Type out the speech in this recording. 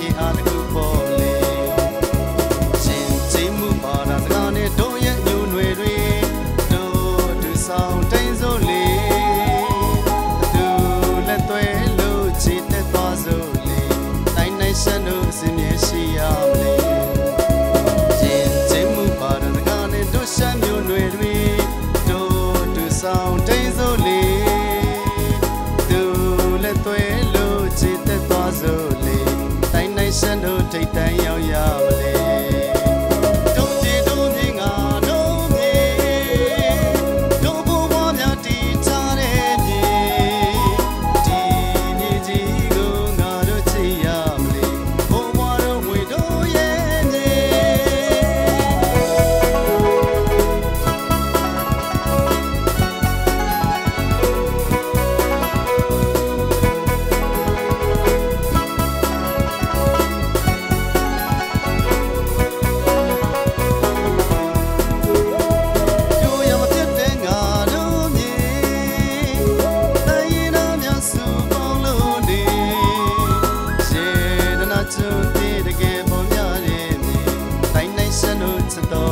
အေအားတစ်ခုပေါ်လေစင်စိမှုမာတာစကားနဲ့တို့ရဲ့ညွန်ွယ်တွေတို့တူဆောင်တိုင်းစိုးလေသူလက်သွဲလို့ချစ်တဲ့သွားစိုးလေတိုင်းတိုင်းဆန်တို့စင်မြဲရှိရ State. that. presentó.